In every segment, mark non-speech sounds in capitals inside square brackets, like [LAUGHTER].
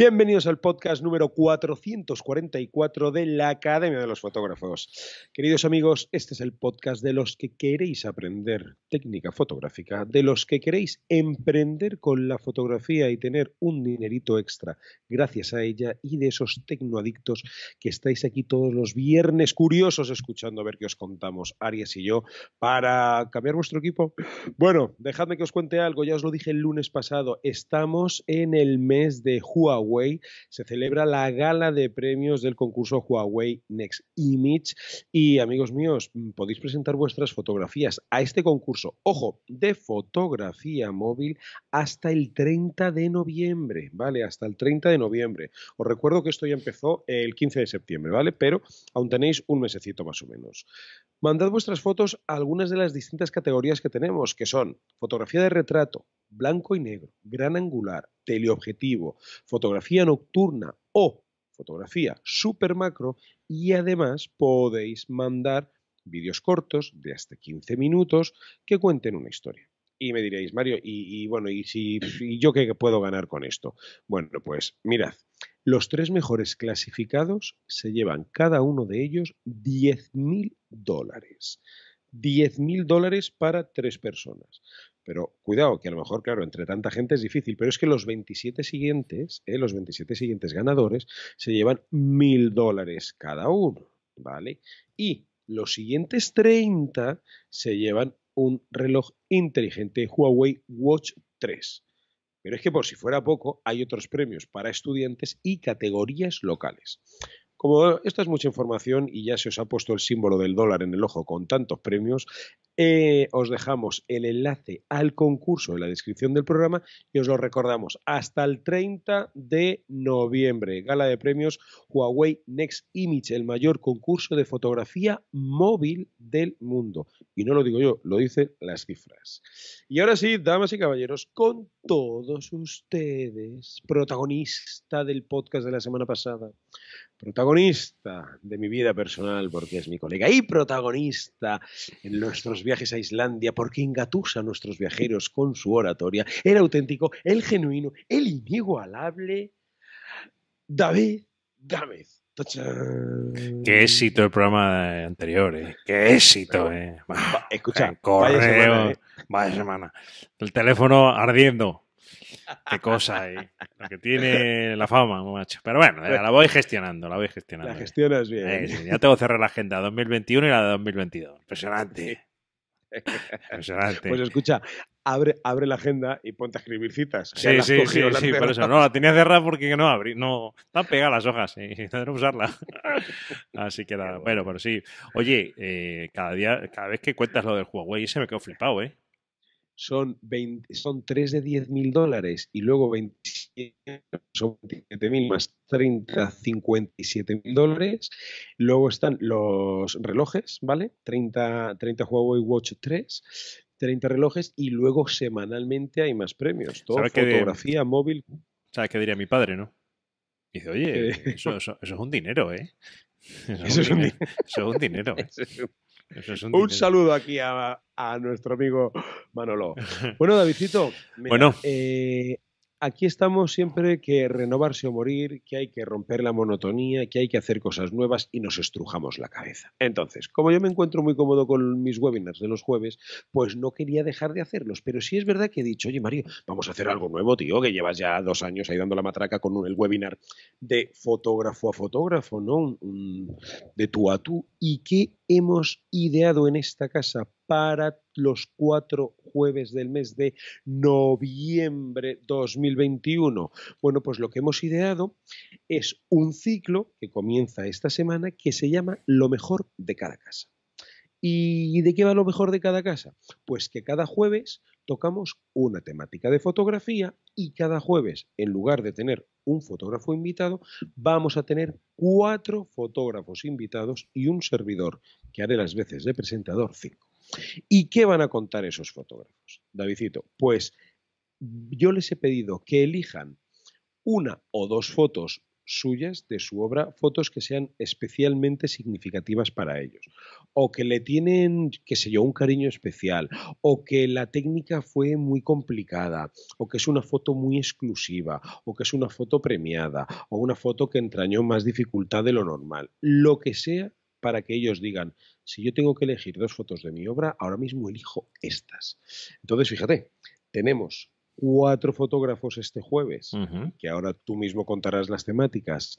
Bienvenidos al podcast número 444 de la Academia de los Fotógrafos. Queridos amigos, este es el podcast de los que queréis aprender técnica fotográfica, de los que queréis emprender con la fotografía y tener un dinerito extra gracias a ella y de esos tecnoadictos que estáis aquí todos los viernes curiosos escuchando a ver qué os contamos Arias y yo para cambiar vuestro equipo. Bueno, dejadme que os cuente algo, ya os lo dije el lunes pasado, estamos en el mes de Huawei se celebra la gala de premios del concurso Huawei Next Image y amigos míos, mm, podéis presentar vuestras fotografías a este concurso, ojo, de fotografía móvil hasta el 30 de noviembre, ¿vale? Hasta el 30 de noviembre. Os recuerdo que esto ya empezó el 15 de septiembre, ¿vale? Pero aún tenéis un mesecito más o menos. Mandad vuestras fotos a algunas de las distintas categorías que tenemos, que son fotografía de retrato, blanco y negro, gran angular, teleobjetivo, fotografía nocturna o fotografía super macro y además podéis mandar vídeos cortos de hasta 15 minutos que cuenten una historia. Y me diréis, Mario, y, bueno, ¿y, si, ¿y yo qué puedo ganar con esto? Bueno, pues mirad, los tres mejores clasificados se llevan cada uno de ellos 10.000 dólares. 10.000 dólares para tres personas. Pero cuidado, que a lo mejor, claro, entre tanta gente es difícil, pero es que los 27 siguientes, eh, los 27 siguientes ganadores, se llevan mil dólares cada uno, ¿vale? Y los siguientes 30 se llevan un reloj inteligente Huawei Watch 3. Pero es que por si fuera poco, hay otros premios para estudiantes y categorías locales. Como esto es mucha información y ya se os ha puesto el símbolo del dólar en el ojo con tantos premios, eh, os dejamos el enlace al concurso en la descripción del programa y os lo recordamos hasta el 30 de noviembre. Gala de premios Huawei Next Image, el mayor concurso de fotografía móvil del mundo. Y no lo digo yo, lo dicen las cifras. Y ahora sí, damas y caballeros, con todos ustedes, protagonista del podcast de la semana pasada protagonista de mi vida personal porque es mi colega y protagonista en nuestros viajes a Islandia porque engatusa a nuestros viajeros con su oratoria, el auténtico, el genuino, el inigualable David Gámez. Qué éxito el programa anterior, eh. Qué éxito, eh. escucha, correo, semana, eh. vaya semana. El teléfono ardiendo. Qué cosa, ¿eh? Lo que tiene la fama, macho. Pero bueno, la voy gestionando, la voy gestionando. La gestionas bien. Eh, ya tengo cerrar la agenda 2021 y la de 2022. Impresionante. Impresionante. Pues escucha, abre, abre la agenda y ponte a escribir citas. Sí, sí, sí, sí por eso. No, la tenía cerrada porque no abrí. No, están pegadas las hojas y [LAUGHS] tendré que usarla. Así que nada, bueno, pero sí. Oye, eh, cada día, cada vez que cuentas lo del Huawei, se me quedo flipado, ¿eh? Son, 20, son 3 de 10 mil dólares y luego 27 son 27 mil más 30, 57 mil dólares. Luego están los relojes, ¿vale? 30, 30 Huawei Watch 3, 30 relojes y luego semanalmente hay más premios. Todo fotografía, móvil. ¿Sabes qué diría mi padre, no? Dice, oye, eso, eso, es un dinero, ¿eh? [LAUGHS] [LAUGHS] Eso, es, un dinero. [LAUGHS] Eso es un dinero. Un, saludo aquí a, nuestro amigo Manolo. [LAUGHS] Bueno, Davidcito, bueno. Eh, aquí estamos siempre que renovarse o morir, que hay que romper la monotonía, que hay que hacer cosas nuevas y nos estrujamos la cabeza. Entonces, como yo me encuentro muy cómodo con mis webinars de los jueves, pues no quería dejar de hacerlos. Pero sí es verdad que he dicho, oye Mario, vamos a hacer algo nuevo, tío, que llevas ya dos años ahí dando la matraca con el webinar de fotógrafo a fotógrafo, ¿no? de tú a tú. ¿Y qué hemos ideado en esta casa para los cuatro jueves del mes de noviembre 2021? Bueno, pues lo que hemos ideado es un ciclo que comienza esta semana que se llama Lo mejor de cada casa. ¿Y de qué va lo mejor de cada casa? Pues que cada jueves tocamos una temática de fotografía y cada jueves, en lugar de tener un fotógrafo invitado, vamos a tener cuatro fotógrafos invitados y un servidor, que haré las veces de presentador cinco. ¿Y qué van a contar esos fotógrafos? Davidito, pues yo les he pedido que elijan una o dos fotos suyas de su obra, fotos que sean especialmente significativas para ellos, o que le tienen, qué sé yo, un cariño especial, o que la técnica fue muy complicada, o que es una foto muy exclusiva, o que es una foto premiada, o una foto que entrañó más dificultad de lo normal, lo que sea para que ellos digan, si yo tengo que elegir dos fotos de mi obra, ahora mismo elijo estas. Entonces, fíjate, tenemos cuatro fotógrafos este jueves, que ahora tú mismo contarás las temáticas,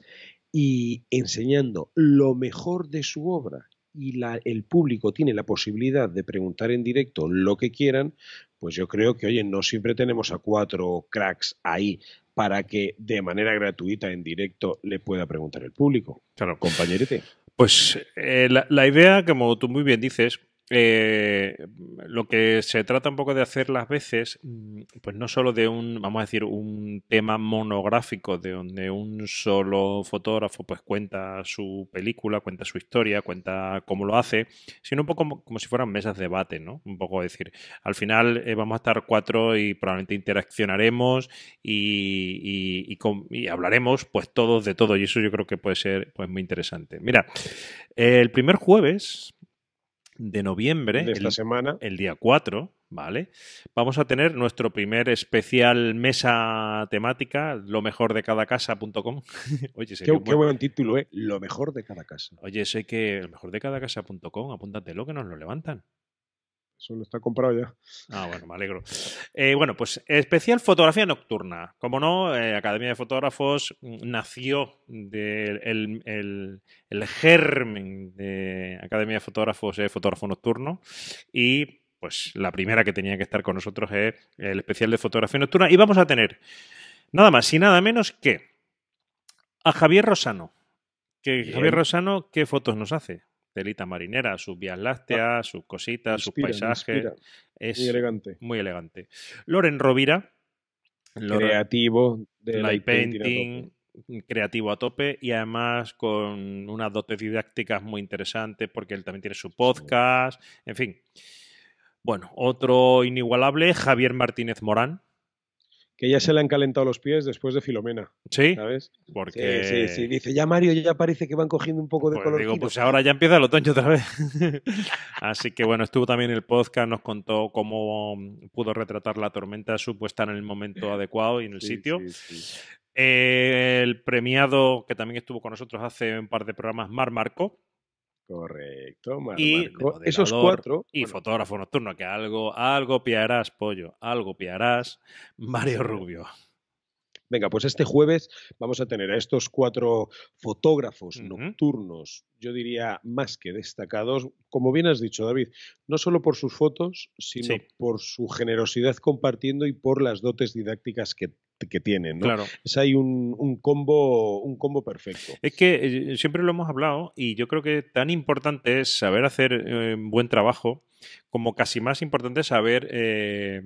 y enseñando lo mejor de su obra y la, el público tiene la posibilidad de preguntar en directo lo que quieran, pues yo creo que, oye, no siempre tenemos a cuatro cracks ahí para que de manera gratuita en directo le pueda preguntar el público. Claro. Compañerete. Pues eh, la, la, idea, como tú muy bien dices, eh, lo que se trata un poco de hacer las veces, mm, pues no solo de un, vamos a decir, un tema monográfico de donde un solo fotógrafo pues cuenta su película, cuenta su historia, cuenta cómo lo hace, sino un poco como, si fueran mesas de debate, ¿no? Un poco decir, al final eh, vamos a estar cuatro y probablemente interaccionaremos y, hablaremos pues todos de todo y eso yo creo que puede ser pues muy interesante. Mira, el primer jueves de noviembre, de esta el, semana, el día 4, ¿vale? Vamos a tener nuestro primer especial mesa temática, lo mejor de cada casa.com. [LAUGHS] Oye, qué, qué, buen título, ¿eh? Lo mejor de cada casa. Oye, sé que lo mejor de cada casa.com, apúntatelo que nos lo levantan. Eso lo está comprado ya. Ah, bueno, me alegro. Eh, bueno, pues especial fotografía nocturna. Como no, eh, Academia de Fotógrafos nació del el, el, el, germen de Academia de Fotógrafos es fotógrafo nocturno y pues la primera que tenía que estar con nosotros es el especial de fotografía nocturna y vamos a tener nada más y nada menos que a Javier Rosano. Que. Javier Rosano, ¿qué fotos nos hace? Telita marinera, sus vías lácteas, sus cositas, inspira, sus paisajes. Es muy elegante. Muy elegante. Loren Rovira. Loren, creativo, de light painting, painting creativo a tope y además con unas dotes didácticas muy interesantes porque él también tiene su podcast, en fin. Bueno, otro inigualable, Javier Martínez Morán, que ya se le han calentado los pies después de Filomena. Sí. ¿Sabes? Porque. Sí, sí, sí. Dice, ya Mario, ya parece que van cogiendo un poco de pues color. Digo, pues ahora ya empieza el otoño otra vez. [LAUGHS] Así que bueno, estuvo también en el podcast, nos contó cómo pudo retratar la tormenta supuesta en el momento adecuado y en el sí, sitio. Sí. Eh, el premiado que también estuvo con nosotros hace un par de programas, Mar Marco. Correcto, Mar y Marco. Esos cuatro. Y bueno. fotógrafo nocturno, que algo, algo piarás, pollo, algo piarás, Mario Rubio. Venga, pues este jueves vamos a tener a estos cuatro fotógrafos uh -huh. nocturnos, yo diría más que destacados, como bien has dicho, David, no solo por sus fotos, sino sí. por su generosidad compartiendo y por las dotes didácticas que que tienen, ¿no? Claro. Es ahí un, un, combo, un combo perfecto. Es que eh, siempre lo hemos hablado y yo creo que tan importante es saber hacer eh, buen trabajo como casi más importante saber eh,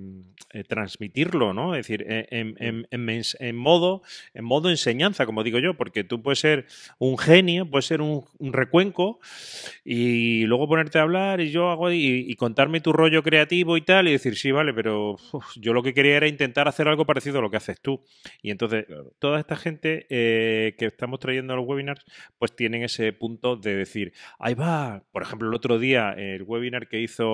eh, transmitirlo, ¿no? Es decir, en, en, en, en, modo, en modo enseñanza, como digo yo, porque tú puedes ser un genio, puedes ser un, un recuenco y luego ponerte a hablar y yo hago y, y, contarme tu rollo creativo y tal y decir, sí, vale, pero uf, yo lo que quería era intentar hacer algo parecido a lo que haces tú. Y entonces, claro. toda esta gente eh, que estamos trayendo a los webinars, pues tienen ese punto de decir, ahí va, por ejemplo, el otro día, el webinar que hizo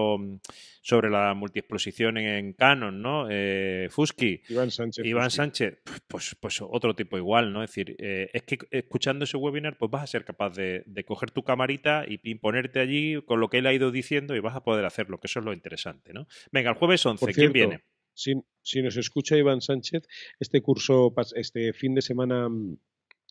sobre la multiexposición en Canon, ¿no? Eh, Fusky. Iván Sánchez. Iván Fusky. Sánchez, pues, pues otro tipo igual, ¿no? Es decir, eh, es que escuchando ese webinar, pues vas a ser capaz de, de, coger tu camarita y ponerte allí con lo que él ha ido diciendo y vas a poder hacerlo, que eso es lo interesante, ¿no? Venga, el jueves 11, Por ¿quién viene? Si, si nos escucha Iván Sánchez, este curso, este fin de semana mm,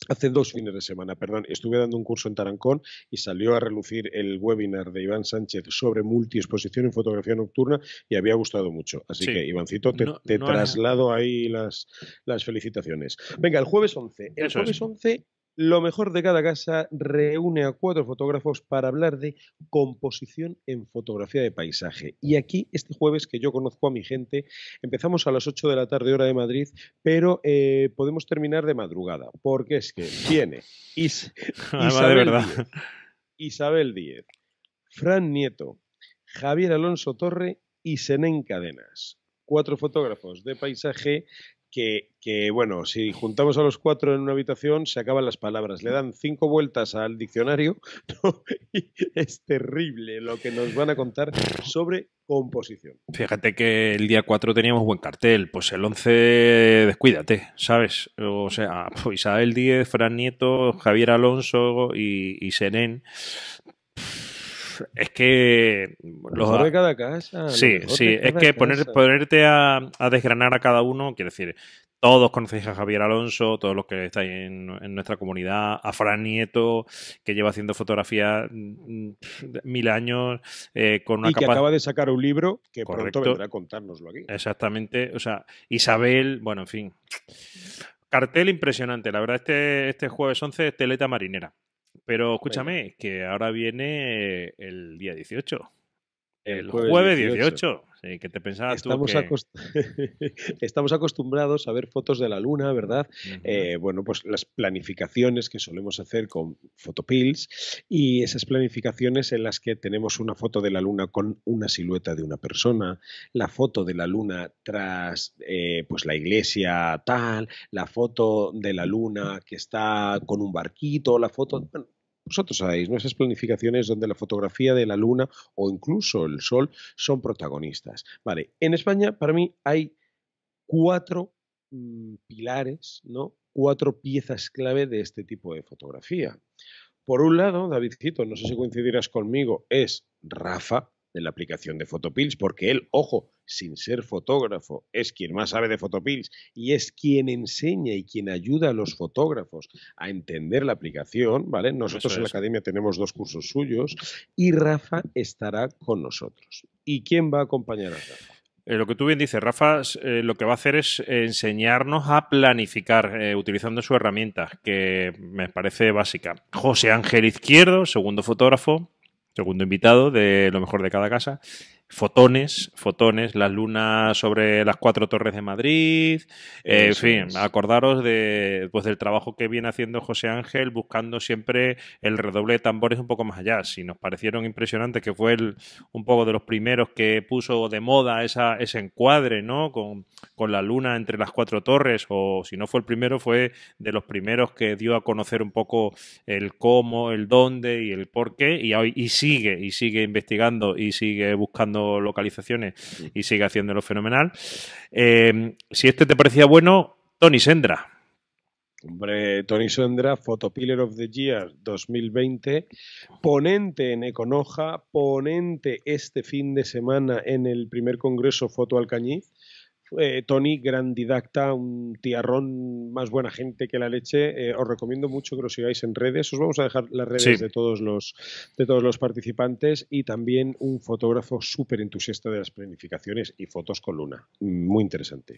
Hace dos fines de semana, perdón, estuve dando un curso en Tarancón y salió a relucir el webinar de Iván Sánchez sobre multiexposición en fotografía nocturna y había gustado mucho. Así sí. que, Ivancito, te, no, te no traslado ahí las, las felicitaciones. Venga, el jueves 11. El Eso jueves es. 11 lo mejor de cada casa reúne a cuatro fotógrafos para hablar de composición en fotografía de paisaje. Y aquí, este jueves, que yo conozco a mi gente, empezamos a las 8 de la tarde, hora de Madrid, pero eh, podemos terminar de madrugada, porque es que viene Is [LAUGHS] Isabel, Díez, Isabel Díez, Fran Nieto, Javier Alonso Torre y Senén Cadenas. Cuatro fotógrafos de paisaje que, bueno, si juntamos a los cuatro en una habitación, se acaban las palabras. Le dan cinco vueltas al diccionario [LAUGHS] y es terrible lo que nos van a contar sobre composición. Fíjate que el día 4 teníamos buen cartel, pues el 11 descuídate, ¿sabes? O sea, pues Isabel Díez, Fran Nieto, Javier Alonso y, y es que los de cada casa. Sí, sí, es que poner, ponerte a, a, desgranar a cada uno, quiero decir, todos conocéis a Javier Alonso, todos los que estáis en, nuestra comunidad, a Fran Nieto, que lleva haciendo fotografía mm, mil años, eh, con una Y que acaba de sacar un libro que pronto vendrá a contárnoslo aquí. Exactamente, o sea, Isabel, bueno, en fin. Cartel impresionante, la verdad, este, este jueves 11 es Teleta Marinera. Pero escúchame, que ahora viene el día 18. El, jueves, 18. Sí, que te pensabas estamos, tú [LAUGHS] estamos acostumbrados a ver fotos de la luna, ¿verdad? Eh, bueno, pues las planificaciones que solemos hacer con Photopills y esas planificaciones en las que tenemos una foto de la luna con una silueta de una persona, la foto de la luna tras eh, pues la iglesia tal, la foto de la luna que está con un barquito, la foto... Vosotros sabéis, ¿no? Esas planificaciones donde la fotografía de la luna o incluso el sol son protagonistas. Vale, en España para mí hay cuatro mm, pilares, ¿no? Cuatro piezas clave de este tipo de fotografía. Por un lado, Davidcito, no sé si coincidirás conmigo, es Rafa, de la aplicación de Photopills, porque él, ojo, sin ser fotógrafo, es quien más sabe de Photopills y es quien enseña y quien ayuda a los fotógrafos a entender la aplicación, ¿vale? Nosotros en la academia tenemos dos cursos suyos y Rafa estará con nosotros. ¿Y quién va a acompañar a Rafa? Eh, lo que tú bien dices, Rafa, eh, lo que va a hacer es enseñarnos a planificar eh, utilizando su herramienta, que me parece básica. José Ángel Izquierdo, segundo fotógrafo, segundo invitado de lo mejor de cada casa. Fotones, fotones, las lunas sobre las cuatro torres de Madrid. Eh, en fin, acordaros de, pues, del trabajo que viene haciendo José Ángel buscando siempre el redoble de tambores un poco más allá. Si nos parecieron impresionantes, que fue el, un poco de los primeros que puso de moda esa, ese encuadre, ¿no? Con, con la luna entre las cuatro torres, o si no fue el primero, fue de los primeros que dio a conocer un poco el cómo, el dónde y el por qué, y, y sigue, y sigue investigando y sigue buscando localizaciones y sigue haciéndolo fenomenal. Eh, si este te parecía bueno, Tony Sendra. Hombre, Tony Sendra, Photopiller of the Year 2020, ponente en Econoja, ponente este fin de semana en el primer congreso Foto Alcañiz eh, Tony, gran didacta, un tiarrón más buena gente que la leche. Eh, os recomiendo mucho que lo sigáis en redes. Os vamos a dejar las redes de, todos los, de todos los participantes y también un fotógrafo súper entusiasta de las planificaciones y fotos con luna. Muy interesante.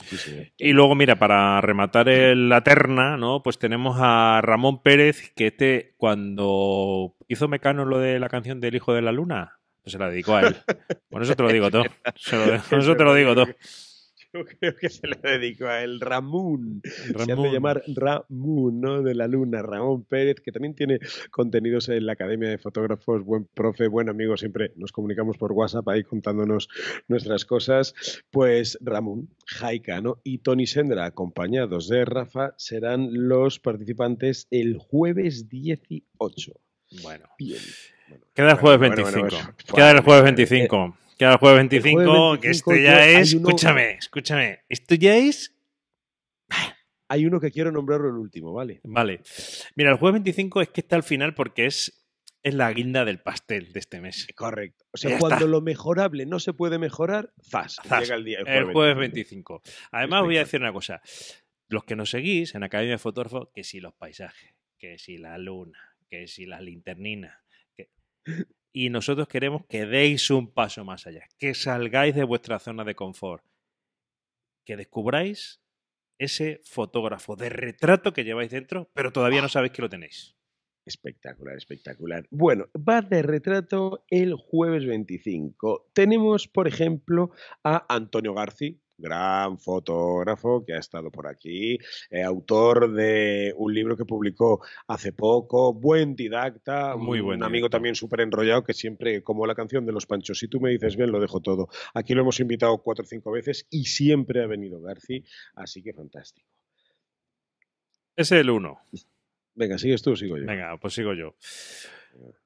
y luego, mira, para rematar la terna, ¿no? pues tenemos a Ramón Pérez, que este, cuando hizo Mecano lo de la canción del Hijo de la Luna, pues se la dedicó a él. [LAUGHS] Por eso te lo digo todo. Por [LAUGHS] eso te lo digo todo. [LAUGHS] Yo creo que se le dedicó a él, Ramón. Se hace llamar Ramón, ¿no? De la Luna, Ramón Pérez, que también tiene contenidos en la Academia de Fotógrafos, buen profe, buen amigo, siempre nos comunicamos por WhatsApp ahí contándonos nuestras cosas. Pues Ramón, Jaika, ¿no? Y Tony Sendra, acompañados de Rafa, serán los participantes el jueves 18. Bueno. Bien. Queda el jueves 25. Queda el jueves 25. Queda el jueves 25, que esto ya es. Escúchame, escúchame. Esto ya es. Hay uno que quiero nombrarlo el último, ¿vale? Vale. Mira, el jueves 25 es que está al final porque es, es la guinda del pastel de este mes. Correcto. O sea, cuando lo mejorable no se puede mejorar, zas. Llega el día. El jueves, 25. Además, voy a decir una cosa. Los que nos seguís en Academia de Fotógrafo, que si los paisajes, que si la luna, que si las linterninas, que y nosotros queremos que deis un paso más allá, que salgáis de vuestra zona de confort, que descubráis ese fotógrafo de retrato que lleváis dentro, pero todavía no sabéis que lo tenéis. Espectacular, espectacular. Bueno, va de retrato el jueves 25. Tenemos, por ejemplo, a Antonio Garci, gran fotógrafo que ha estado por aquí, eh, autor de un libro que publicó hace poco, buen didacta, Muy un buen amigo didacta. también súper enrollado que siempre, como la canción de los Panchos, si tú me dices bien, lo dejo todo. Aquí lo hemos invitado cuatro o cinco veces y siempre ha venido Garci, así que fantástico. Es el uno. Venga, ¿sigues tú o sigo yo? Venga, pues sigo yo.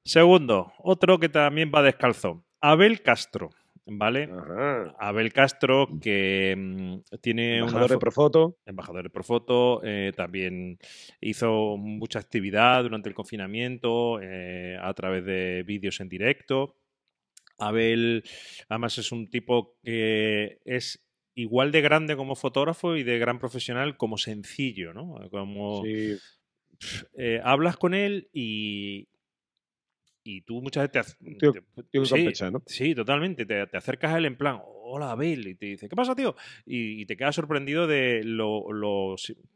Segundo, otro que también va descalzo. Abel Castro, ¿vale? Ajá. Abel Castro, que mm, tiene una Embajador de fo- Profoto. embajador de Profoto, eh, también hizo mucha actividad durante el confinamiento eh, a través de vídeos en directo. Abel, además, es un tipo que es igual de grande como fotógrafo y de gran profesional como sencillo, ¿no? Como Sí, eh, hablas con él y, y tú muchas veces te, tío- te- tío sí, campecha, ¿no? Sí, totalmente. Te, te acercas a él en plan, hola Abel, y te dice, ¿qué pasa, tío? Y, y te quedas sorprendido de lo, lo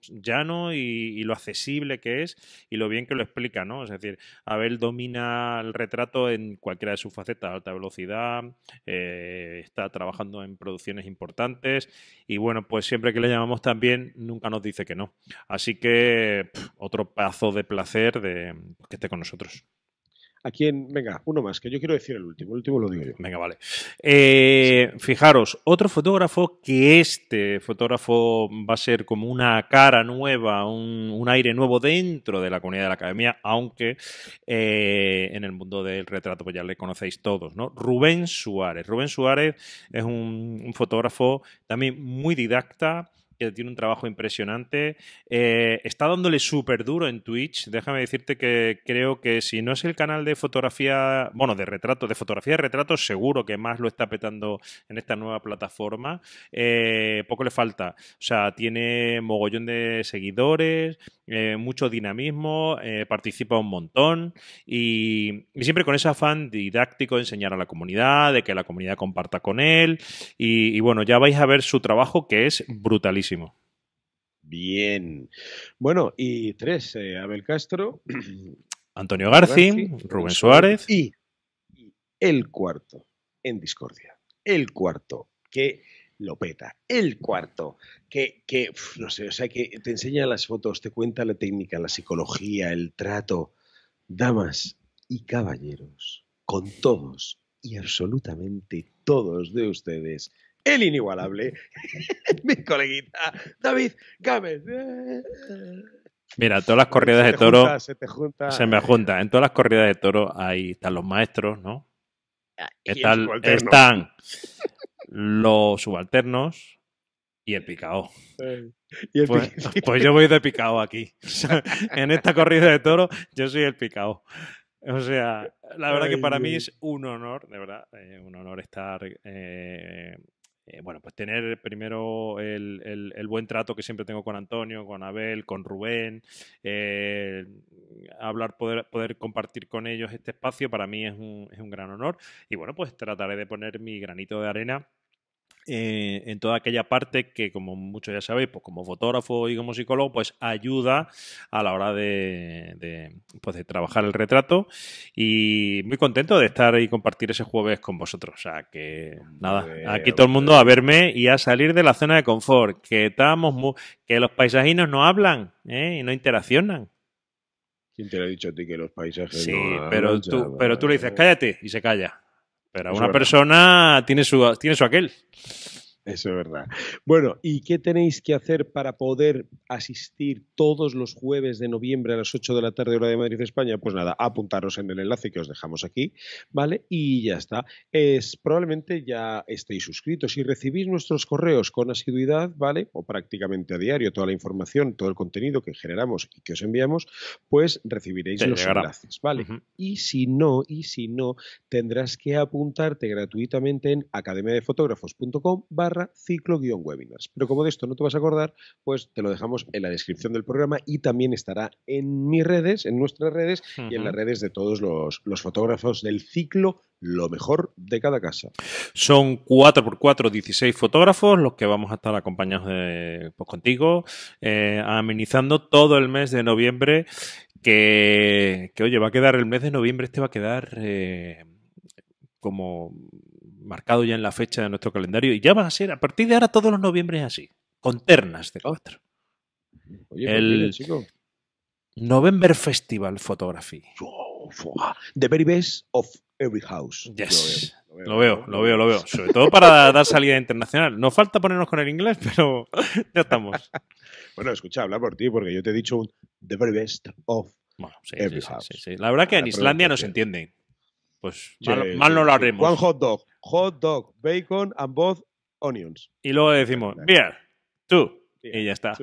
llano y, y lo accesible que es y lo bien que lo explica, ¿no? Es decir, Abel domina el retrato en cualquiera de sus facetas, alta velocidad, eh, está trabajando en producciones importantes y bueno, pues siempre que le llamamos también, nunca nos dice que no. Así que pff, otro pedazo de placer de que esté con nosotros. ¿A quién? Venga, uno más, que yo quiero decir el último. El último lo digo yo. Venga, vale. Eh, fijaros, otro fotógrafo que este fotógrafo va a ser como una cara nueva, un, un aire nuevo dentro de la comunidad de la academia, aunque eh, en el mundo del retrato pues ya le conocéis todos, ¿no? Rubén Suárez. Rubén Suárez es un, un fotógrafo también muy didacta que tiene un trabajo impresionante. Eh, está dándole súper duro en Twitch. Déjame decirte que creo que si no es el canal de fotografía, bueno, de retrato, de fotografía de retrato, seguro que más lo está petando en esta nueva plataforma. Eh, poco le falta. O sea, tiene mogollón de seguidores, eh, mucho dinamismo, participa un montón y, siempre con ese afán didáctico de enseñar a la comunidad, de que la comunidad comparta con él. Y bueno, ya vais a ver su trabajo que es brutalísimo. Bien. Bueno, y tres, eh, Abel Castro, [CLEARS THROAT] Antonio Garci, Rubén Suárez. Y, y el cuarto en Discordia. El cuarto que lo peta. El cuarto que, que no sé, o sea, que te enseña las fotos, te cuenta la técnica, la psicología, el trato. Damas y caballeros, con todos y absolutamente todos de ustedes, el inigualable, [LAUGHS] mi coleguita, David Gámez. Mira, todas las corridas Se de toro junta, se te junta. se me juntan. En todas las corridas de toro ahí están los maestros, ¿no? Están, los subalternos y el picao. Y el Pues, piqui- pues yo voy de picao aquí. [LAUGHS] en esta corrida de toro, yo soy el picao. O sea, la verdad que para mí es un honor, de verdad, eh, un honor estar. eh, eh, bueno, pues tener primero el, el- buen trato que siempre tengo con Antonio, con Abel, con Rubén, eh, hablar, poder, poder compartir con ellos este espacio, para mí es un, es un gran honor. Y bueno, pues trataré de poner mi granito de arena eh, en toda aquella parte que, como muchos ya sabéis, pues como fotógrafo y como psicólogo, pues ayuda a la hora de, de, pues, de trabajar el retrato. Y muy contento de estar y compartir ese jueves con vosotros. O sea que nada, aquí todo el mundo a verme y a salir de la zona de confort. Que estamos mu- que los paisajinos no hablan ¿eh? y no interaccionan. ¿Quién te lo ha dicho a ti que los paisajes Sí, no pero hablan, tú, pero tú le dices, cállate, y se calla. Pero Eso una persona tiene su, tiene su aquel. Eso es verdad. Bueno, ¿y qué tenéis que hacer para poder asistir todos los jueves de noviembre a las 8 de la tarde hora de Madrid, España? Pues nada, apuntaros en el enlace que os dejamos aquí, ¿vale? Y ya está. Es, probablemente ya estéis suscritos y recibís nuestros correos con asiduidad, ¿vale? O prácticamente a diario, toda la información, todo el contenido que generamos y que os enviamos, pues recibiréis los llegará. enlaces, ¿vale? Y si no, y si no, tendrás que apuntarte gratuitamente en academiadefotógrafos.com barra ciclo-webinars. Pero como de esto no te vas a acordar, pues te lo dejamos en la descripción del programa y también estará en mis redes, en nuestras redes y en las redes de todos los, los fotógrafos del ciclo, lo mejor de cada casa. Son 4x4, 16 fotógrafos los que vamos a estar acompañados de, pues, contigo, eh, amenizando todo el mes de noviembre. Que, que, oye, va a quedar el mes de noviembre, este va a quedar eh, como marcado ya en la fecha de nuestro calendario y ya va a ser, a partir de ahora todos los noviembres así, con ternas de cuatro. Oye, pues El- chico. November Festival Photography. The very best of every house. Yes. Lo veo, lo veo, lo veo. Sobre todo para [LAUGHS] dar salida internacional. No falta ponernos con el inglés, [LAUGHS] pero ya estamos. Bueno, escucha, habla por ti, porque yo te he dicho un The very best of. Bueno, sí, Every sí, house. sí. La verdad que en La Islandia no se entienden. Pues mal, mal no lo haremos. One hot dog. Hot dog, bacon and both onions. Y luego le decimos, beer, tú. Y ya está.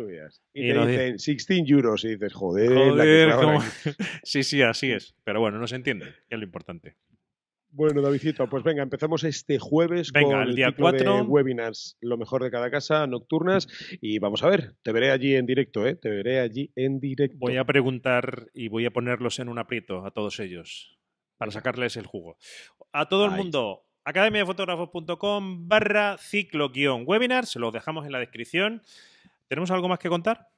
Y, Y te dicen 16 euros y dices, joder, la que Joder, aquí. [LAUGHS] Sí, sí, así es. Pero bueno, no se entiende, que es lo importante. Bueno, Davidcito, pues venga, empezamos este jueves Venga, con el el día ciclo de 4. webinars, lo mejor de cada casa, nocturnas, y vamos a ver, te veré allí en directo, ¿eh? Te veré allí en directo. Voy a preguntar y voy a ponerlos en un aprieto a todos ellos para sacarles el jugo. A todo el mundo, academiadefotógrafos.com barra ciclo guion webinar, se los dejamos en la descripción. ¿Tenemos algo más que contar?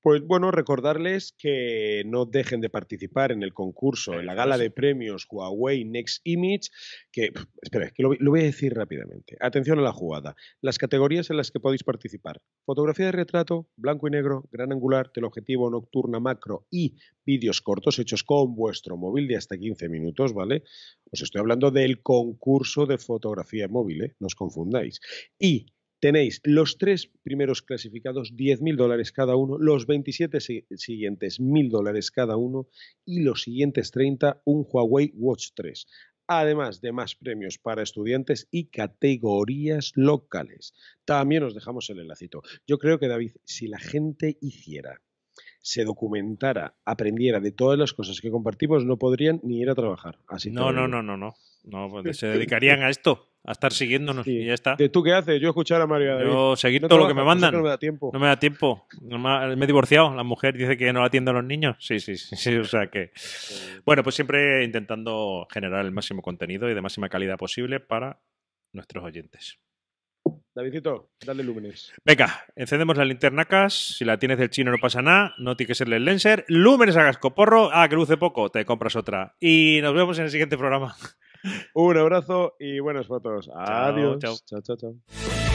Pues bueno, recordarles que no dejen de participar en el concurso, en la gala de premios Huawei Next Image, que, espera, es que lo, lo voy a decir rápidamente. Atención a la jugada. Las categorías en las que podéis participar. Fotografía de retrato, blanco y negro, gran angular, teleobjetivo, nocturna, macro y vídeos cortos hechos con vuestro móvil de hasta 15 minutos, ¿vale? Os estoy hablando del concurso de fotografía móvil, ¿eh? No os confundáis. Y Tenéis los tres primeros clasificados 10.000 dólares cada uno, los 27 si- siguientes 1.000 dólares cada uno y los siguientes 30 un Huawei Watch 3. Además de más premios para estudiantes y categorías locales. También os dejamos el enlacito. Yo creo que David, si la gente hiciera, se documentara, aprendiera de todas las cosas que compartimos, no podrían ni ir a trabajar. Así No, no, no, no, no. No, pues [LAUGHS] se dedicarían a esto, a estar siguiéndonos Sí. y ya está. ¿De tú qué haces? Yo escuchar a María David. Yo seguir No todo lo que me mandan. no me da tiempo. No me da tiempo. No me, me he divorciado. La mujer dice que no atiende a los niños. Sí, sí, sí, sí. O sea que. Bueno, pues siempre intentando generar el máximo contenido y de máxima calidad posible para nuestros oyentes. Davidito, dale lúmenes. Venga, encendemos las linternacas. Si la tienes del chino no pasa nada. No tiene que serle el Lenser. Lúmenes a cascoporro. Ah, que luce poco. Te compras otra. Y nos vemos en el siguiente programa. Un abrazo y buenas fotos. Adiós. chao. chao, chao. chao.